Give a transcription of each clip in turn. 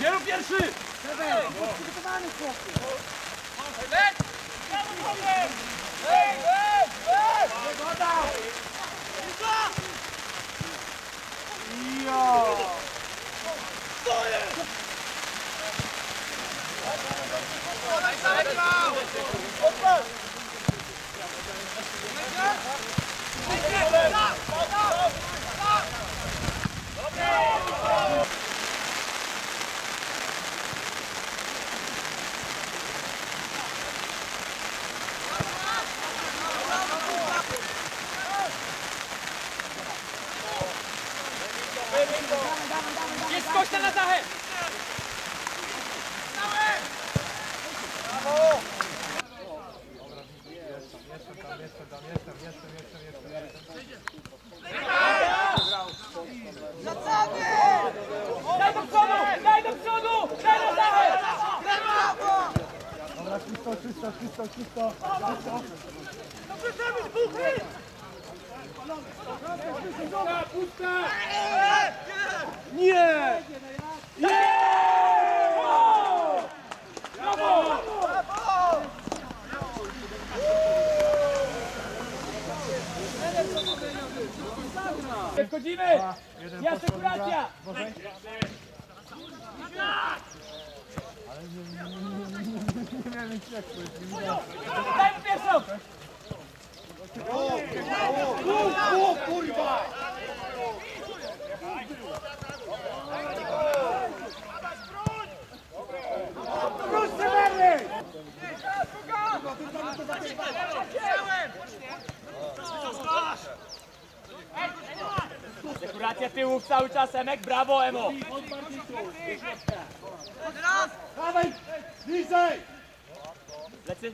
Wielu pierwszy! Jest kościa na dachę! Daj do przodu! Daj do przodu! Daj na dachę! Nie! Nie! Brawo! Wchodzimy! Jest sekuracja! Daj mu pierwszą! Sekuracja tyłów cały czas, Emek, brawo Emo! Dawaj! Bliżej! Lecy?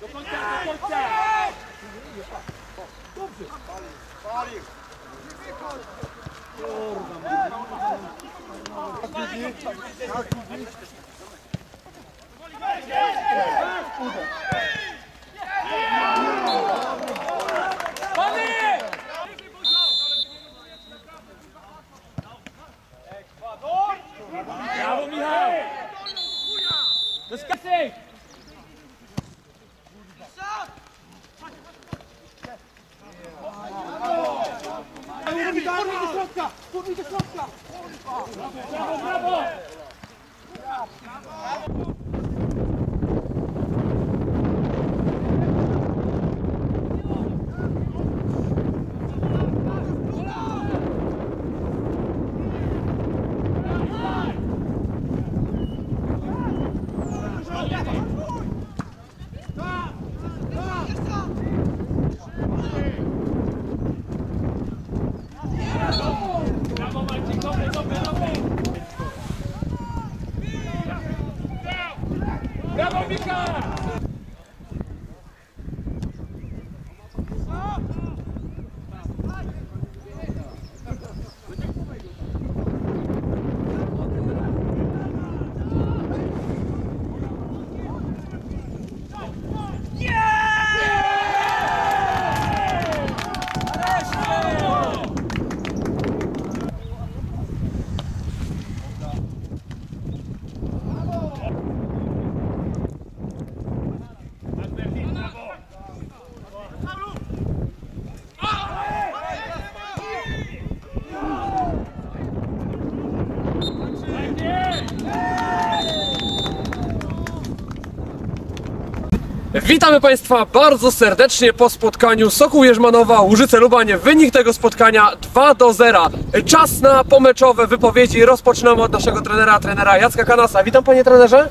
Do końca, do końca! Pany! Witamy Państwa bardzo serdecznie po spotkaniu Sokół Jerzmanowa Łużyce Lubanie. Wynik tego spotkania 2 do 0. Czas na pomeczowe wypowiedzi. Rozpoczynamy od naszego trenera, trenera Jacka Kanasa. Witam Panie trenerze.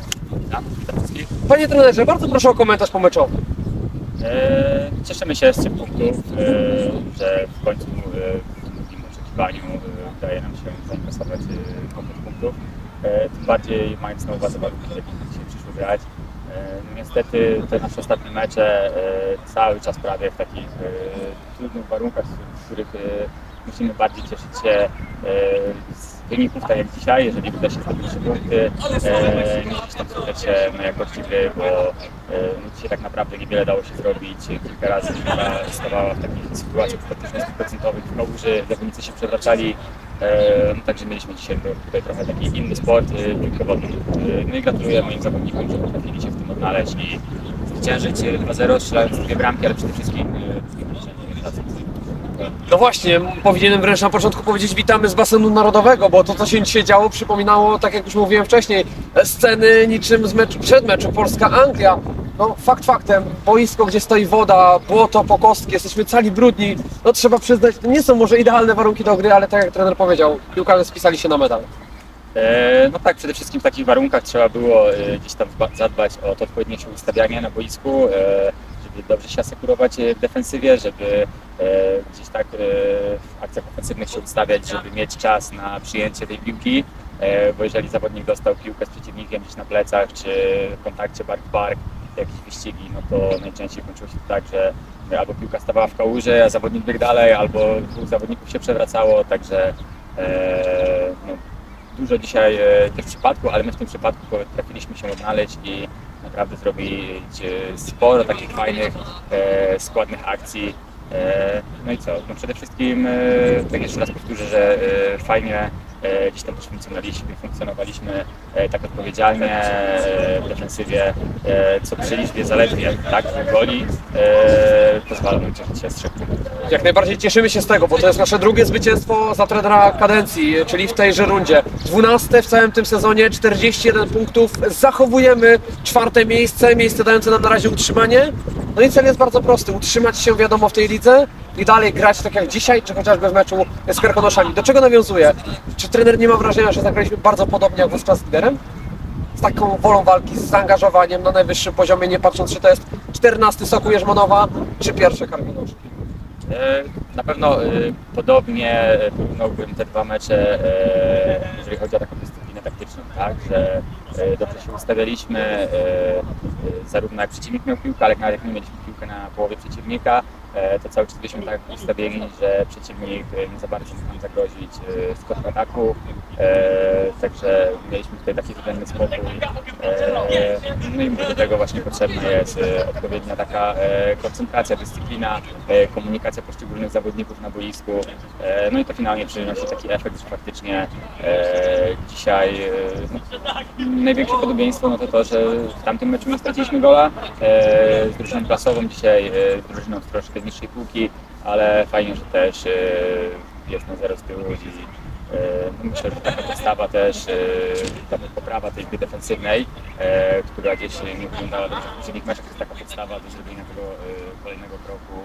Panie trenerze, bardzo proszę o komentarz pomeczowy. E, Cieszymy się z tych punktów, e, że w końcu e, w długim oczekiwaniu e, udaje nam się zainwestować e, komplet punktów. E, Tym bardziej mając na uwadze warunki, w jakich dzisiaj przyszło grać. E, Niestety te nasze ostatnie mecze e, cały czas prawie w takich e, trudnych warunkach, w których musimy bardziej cieszyć się z wyników, tak jak dzisiaj, jeżeli uda się zdobyć punkty, e, tam skupiać się na jakości gry, bo no, dzisiaj tak naprawdę niewiele dało się zrobić. Kilka razy stawała w takich sytuacjach praktycznie 100% w kałuży, zawodnicy się przewracali. No, także mieliśmy dzisiaj tutaj trochę taki inny sport, piłkę No i gratuluję moim zawodnikom, że potrafili się w tym odnaleźć i zwyciężyć e, 2-0, strzelając dwie bramki, ale przede wszystkim tacy No właśnie, powinienem wręcz na początku powiedzieć witamy z basenu narodowego, bo to co się dzisiaj działo przypominało, tak jak już mówiłem wcześniej, sceny niczym z meczu, przed meczu Polska-Anglia. No fakt faktem, boisko gdzie stoi woda, błoto po kostki, jesteśmy cali brudni, no trzeba przyznać, to nie są może idealne warunki do gry, ale tak jak trener powiedział, piłkarze spisali się na medal. E, No tak, przede wszystkim w takich warunkach trzeba było e, gdzieś tam dba- zadbać o to odpowiednie się ustawianie na boisku, e, żeby dobrze się asekurować e, w defensywie, żeby e, gdzieś tak e, w akcjach ofensywnych się ustawiać, żeby mieć czas na przyjęcie tej piłki, e, bo jeżeli zawodnik dostał piłkę z przeciwnikiem gdzieś na plecach, czy w kontakcie bark bark, jakieś wyścigi, no to najczęściej kończyło się tak, że albo piłka stawała w kałuży, a zawodnik biegł dalej, albo dwóch zawodników się przewracało, także e, no, dużo dzisiaj e, tych przypadków, ale my w tym przypadku potrafiliśmy się odnaleźć i naprawdę zrobić e, sporo takich fajnych, e, składnych akcji. E, No i co? No przede wszystkim, e, tak jeszcze raz powtórzę, że e, fajnie gdzieś tam też funkcjonowaliśmy, funkcjonowaliśmy e, tak odpowiedzialnie e, w defensywie, e, co przy liczbie zaledwie tak goli e, pozwala nam cieszyć się z trzech. Jak najbardziej cieszymy się z tego, bo to jest nasze drugie zwycięstwo za trenera kadencji, czyli w tejże rundzie. 12 w całym tym sezonie, 41 punktów. Zachowujemy czwarte miejsce, miejsce dające nam na razie utrzymanie. No i cel jest bardzo prosty, utrzymać się wiadomo w tej lidze i dalej grać tak jak dzisiaj, czy chociażby w meczu z Karkonoszami. Do czego nawiązuje? Czy trener nie ma wrażenia, że zagraliśmy bardzo podobnie jak wówczas z liderem? z taką wolą walki, z zaangażowaniem na najwyższym poziomie, nie patrząc czy to jest 14 Soku Jerzmonowa, czy pierwsze Karkonosze. E, Na pewno e, podobnie e, porównałbym te dwa mecze, jeżeli chodzi o taką dyscyplinę taktyczną, tak, że dobrze się ustawialiśmy, zarówno jak przeciwnik miał piłkę, ale jak my mieliśmy piłkę na połowie przeciwnika, to cały czas byliśmy tak ustawieni, że przeciwnik e, nie za bardzo mógł nam zagrozić e, z kontrataku, e, także mieliśmy tutaj taki względny spokój. E, No i do tego właśnie potrzebna jest e, odpowiednia taka e, koncentracja, dyscyplina, e, komunikacja poszczególnych zawodników na boisku. E, No i to finalnie przynosi taki efekt, że faktycznie e, dzisiaj e, no, największe podobieństwo no to to, że w tamtym meczu straciliśmy gola. E, Z drużyną klasową dzisiaj, e, z drużyną z niższej półki, ale fajnie, że też e, jest na zero z tyłu i E, no Myślę, że taka podstawa też, e, ta poprawa tej gry defensywnej, która gdzieś nie wyglądała dobrze w poprzednich meczach, jest taka podstawa do zrobienia tego kolejnego kroku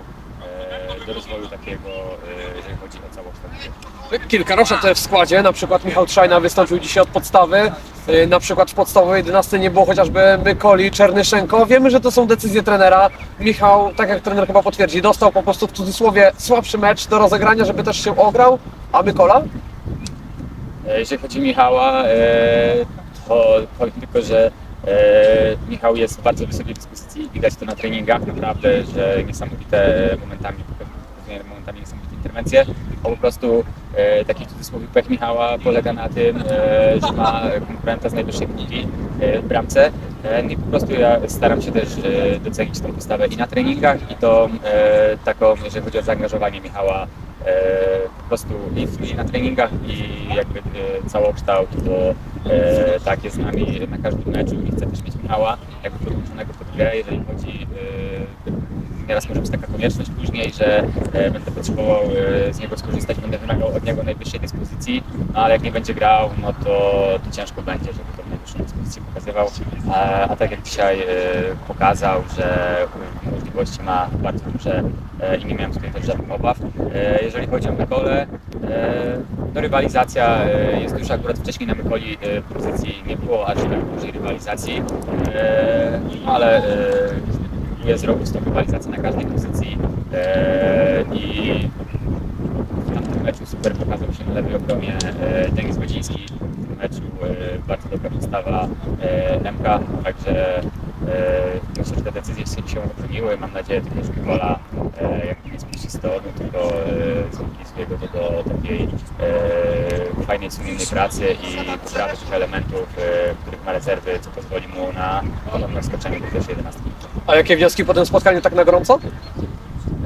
do rozwoju takiego, e, jeżeli chodzi o całokształt. Kilka roszad w składzie, na przykład Michał Trzajna wystąpił dzisiaj od podstawy, Yy, na przykład w podstawowej 11 nie było chociażby Mykoli, Czernyszenko. Wiemy, że to są decyzje trenera. Michał, tak jak trener chyba potwierdzi, dostał po prostu w cudzysłowie słabszy mecz do rozegrania, żeby też się ograł, a Mykola? E, Jeżeli chodzi o Michała, e, to powiem tylko, że e, Michał jest w bardzo wysokiej dyspozycji. Widać to na treningach naprawdę, że niesamowite momentami, momentami niesamowite interwencje. On po prostu e, taki cudzysłowie pech Michała polega na tym, e, że ma konkurenta z najwyższej półki e, w bramce. E, no I po prostu ja staram się też e, docenić tą postawę i na treningach, i tą e, taką, jeżeli chodzi o zaangażowanie Michała e, po prostu i, na treningach i jakby e, całokształt, bo e, tak jest z nami na każdym meczu i chcę też mieć Michała jakby podłączonego pod grę, jeżeli chodzi e, nieraz może być taka konieczność później, że e, będę potrzebował e, z niego skorzystać, będę wymagał od niego najwyższej dyspozycji, no ale jak nie będzie grał, no to, to ciężko będzie, żeby tą najwyższą dyspozycję pokazywał, a, a tak jak dzisiaj e, pokazał, że możliwości ma bardzo duże i nie miałem tutaj też żadnych obaw. Jeżeli chodzi o Mykolę, no rywalizacja jest duża, akurat wcześniej na Mykoli pozycji nie było aż tak dużej rywalizacji, no ale jest z tą rywalizacją na każdej pozycji e, i w tamtym meczu super pokazał się na lewej obronie e, Denis Godziński. W tym meczu e, bardzo dobra postawa Lemka, także myślę, że te decyzje się, się obroniły. Mam nadzieję że Mikola jak nie spuści z to, no tylko e, zmobilizuje go do, do takiej fajnej sumiennej pracy i poprawy tych elementów, których ma rezerwy, co pozwoli mu na ponowne wskoczenie do pierwszej jedenastki. A jakie wnioski po tym spotkaniu tak na gorąco?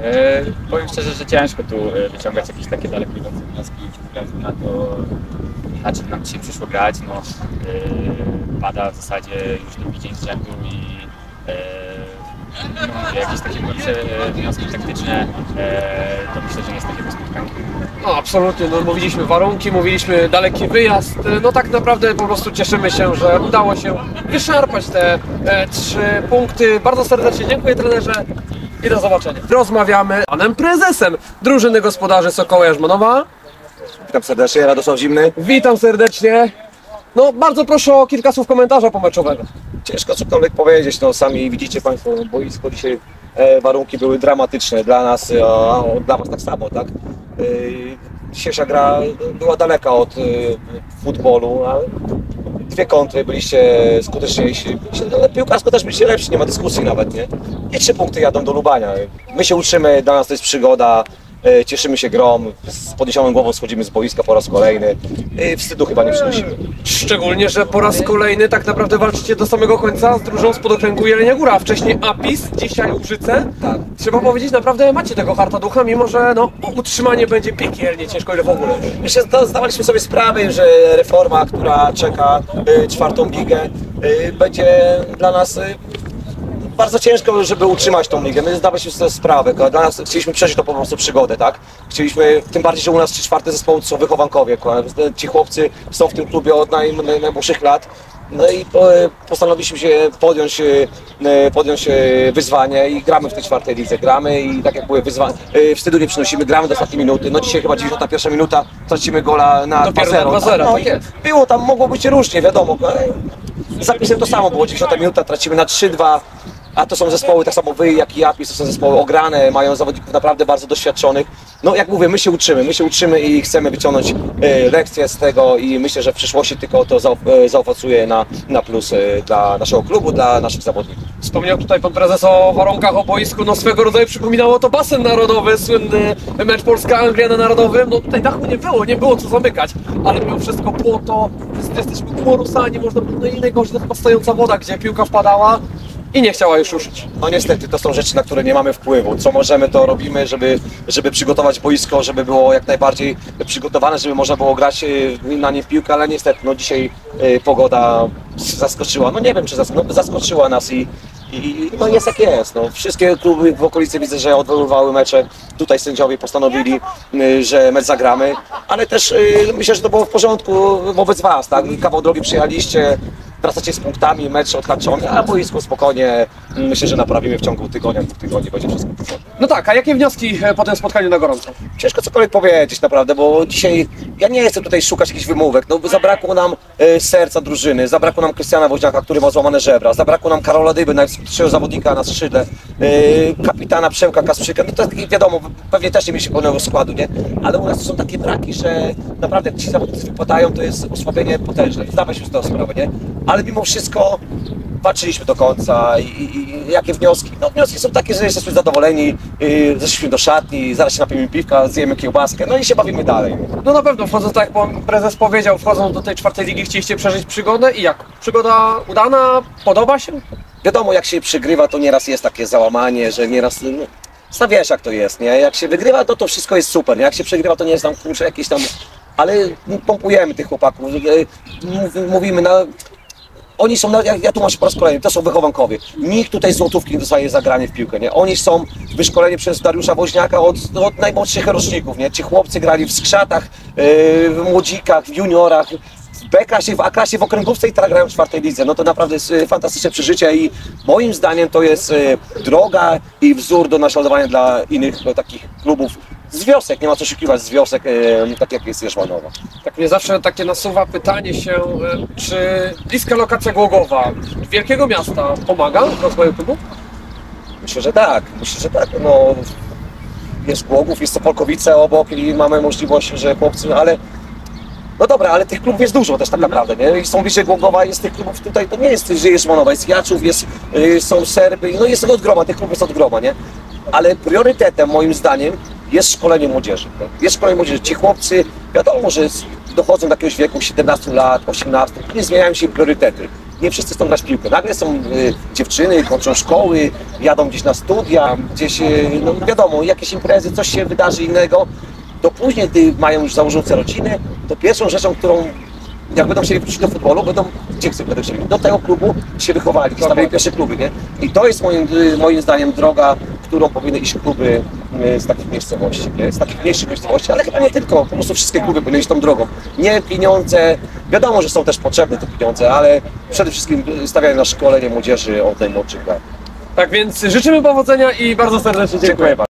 E, powiem szczerze, że ciężko tu e, wyciągać jakieś takie daleko idące wnioski ze względu na to, na czym nam dzisiaj przyszło grać. No, e, pada w zasadzie już drugi dzień z rzędu i e, no, jakieś takie głębsze e, wnioski taktyczne, e, to myślę, że nie jest takiego spotkania. No absolutnie, no mówiliśmy warunki, mówiliśmy daleki wyjazd, no tak naprawdę po prostu cieszymy się, że udało się wyszarpać te e, trzy punkty. Bardzo serdecznie dziękuję trenerze i do zobaczenia. Rozmawiamy z panem prezesem drużyny gospodarzy Sokoła Jarzmanowa. Witam serdecznie, Radosław Zimny. Witam serdecznie. No bardzo proszę o kilka słów komentarza pomeczowego. Ciężko cokolwiek powiedzieć, no sami widzicie Państwo, no, boisko dzisiaj e, warunki były dramatyczne dla nas, e, a dla Was tak samo, tak? E, dzisiejsza gra była daleka od e, futbolu, ale dwie kontry, byliście skuteczniejsi, no, piłkarsko też byliście lepsi, nie ma dyskusji nawet, nie? I trzy punkty jadą do Lubania. My się uczymy, dla nas to jest przygoda, e, cieszymy się grom, z podniesioną głową schodzimy z boiska po raz kolejny, e, wstydu chyba nie przynosimy. Szczególnie, że po raz kolejny tak naprawdę walczycie do samego końca z drużyną spod okręgu Jelenia Góra, wcześniej Apis, dzisiaj Użyce. Tak. Trzeba powiedzieć, naprawdę macie tego harta ducha, mimo że no, utrzymanie będzie piekielnie ciężko, ile w ogóle. Myślę, że zdawaliśmy sobie sprawę, że reforma, która czeka y, czwartą ligę, będzie dla nas bardzo ciężko, żeby utrzymać tą ligę. My zdawaliśmy sobie sprawę. Dla nas chcieliśmy przeżyć to po prostu przygodę, tak? Chcieliśmy, tym bardziej, że u nas trzy czwarte zespołu to są wychowankowie. Ci chłopcy są w tym klubie od naj, naj, najmłodszych lat. No i po, postanowiliśmy się podjąć, y, podjąć y, wyzwanie i gramy w tej czwartej lidze. Gramy i tak jak mówię, wyzwa- y, wstydu nie przynosimy, gramy do ostatniej minuty. No dzisiaj chyba 91 minuta, tracimy gola na Dopiero 2-0. na 2-0, no, tak. Było tam, mogło być różnie, wiadomo. Z zapisem to samo było, 90 minuta, tracimy na 3-2. A to są zespoły, tak samo wy, jak i Apis, to są zespoły ograne, mają zawodników naprawdę bardzo doświadczonych. No jak mówię, my się uczymy, my się uczymy i chcemy wyciągnąć e, lekcje z tego i myślę, że w przyszłości tylko to zaow- e, zaowocuje na, na plus dla naszego klubu, dla naszych zawodników. Wspomniał tutaj pan prezes o warunkach o boisku, no swego rodzaju przypominało to basen narodowy, słynny mecz Polska-Anglia na Narodowym, no tutaj dachu nie było, nie było co zamykać, ale mimo wszystko błoto, wszyscy jesteśmy umorusani, można powiedzieć, no i najgorzej to chyba stojąca woda, gdzie piłka wpadała i nie chciała już ruszyć. No niestety, to są rzeczy, na które nie mamy wpływu. Co możemy, to robimy, żeby, żeby przygotować boisko, żeby było jak najbardziej przygotowane, żeby można było grać e, na nie w piłkę, ale niestety, no dzisiaj e, pogoda zaskoczyła. No nie wiem, czy zask- no, zaskoczyła nas i, i no jest jak jest. No, wszystkie kluby w okolicy widzę, że odwoływały mecze. Tutaj sędziowie postanowili, e, że mecz zagramy, ale też myślę, że to było w porządku wobec Was, tak? I kawał drogi przyjechaliście, wracacie z punktami, mecz odhaczony, a boisko spokojnie myślę, że naprawimy w ciągu tygodnia, dwóch tygodni będzie wszystko w porządku. No tak, a jakie wnioski e, po tym spotkaniu na gorąco? Ciężko cokolwiek powiedzieć naprawdę, bo dzisiaj ja nie chcę tutaj szukać jakichś wymówek. No, zabrakło nam e, serca drużyny, zabrakło nam Krystiana Woźniaka, który ma złamane żebra, zabrakło nam Karola Dyby, najskuteczniejszego zawodnika na skrzydle, e, kapitana Przemka Kasprzyka. No to wiadomo, pewnie też nie mieliśmy pełnego składu, nie? Ale u nas to są takie braki, że naprawdę jak ci zawodnicy wypadają, to jest osłabienie potężne. Zdawać się z tego sprawę, nie? Ale mimo wszystko walczyliśmy do końca i, i, i jakie wnioski? No wnioski są takie, że jesteśmy zadowoleni, yy, zeszliśmy do szatni, zaraz się napijemy piwka, zjemy kiełbaskę, no i się bawimy dalej. No na pewno, wchodząc tak jak pan prezes powiedział, wchodząc do tej czwartej ligi, chcieliście przeżyć przygodę i jak? Przygoda udana? Podoba się? Wiadomo, jak się przygrywa, to nieraz jest takie załamanie, że nieraz... No, sam wiesz, jak to jest, nie? Jak się wygrywa, to to wszystko jest super, nie? Jak się przegrywa, to nie jest tam, kurczę, jakieś tam... Ale pompujemy tych chłopaków, mów- mówimy na... Oni są, ja, ja tu masz po raz kolejny, to są wychowankowie. Nikt tutaj złotówki nie dostaje za granie w piłkę, nie? Oni są wyszkoleni przez Dariusza Woźniaka od, od najmłodszych roczników, nie? Ci chłopcy grali w skrzatach, yy, w młodzikach, w juniorach, w B-klasie, w A-klasie, w okręgówce i teraz grają w czwartej lidze. No to naprawdę jest y, fantastyczne przeżycie i moim zdaniem to jest y, droga i wzór do naśladowania dla innych no, takich klubów z wiosek. Nie ma co oszukiwać z wiosek, y, tak jak jest Jerzmanowa. Tak mnie zawsze takie nasuwa pytanie się, e, czy bliska lokacja Głogowa wielkiego miasta pomaga w rozwoju klubu? Myślę, że tak. Myślę, że tak. No, jest Głogów, jest Sopolkowice obok i mamy możliwość, że chłopcy, ale no dobra, ale tych klubów jest dużo też tak naprawdę, nie? I są bliżej Głogowa, jest tych klubów tutaj, to nie jest, że jest Monowa, jest Jaczów, jest, y, są Serby, no jest od groma, tych klubów jest od groma, nie? Ale priorytetem moim zdaniem jest szkolenie młodzieży. nie? Jest szkolenie młodzieży. Ci chłopcy, wiadomo, że dochodzą do jakiegoś wieku 17 lat, 18, nie zmieniają się priorytety. Nie wszyscy grać w piłkę. Nagle są y, dziewczyny, kończą szkoły, jadą gdzieś na studia, gdzieś, y, no wiadomo, jakieś imprezy, coś się wydarzy innego. To później, gdy mają już założące rodziny, to pierwszą rzeczą, którą jak będą chcieli wrócić do futbolu, będą, gdzie chcą, będą chcieli, do tego klubu się wychowali, stawiali pierwsze kluby, nie? I to jest moim, y, moim zdaniem droga, którą powinny iść kluby y, z takich miejscowości, nie? Z takich mniejszych miejscowości, ale chyba nie tylko, po prostu wszystkie kluby powinny iść tą drogą. Nie pieniądze, wiadomo, że są też potrzebne te pieniądze, ale przede wszystkim stawiają na szkolenie młodzi od najmłodszych lat. Tak więc życzymy powodzenia i bardzo serdecznie Dziękuję dziękuję. bardzo.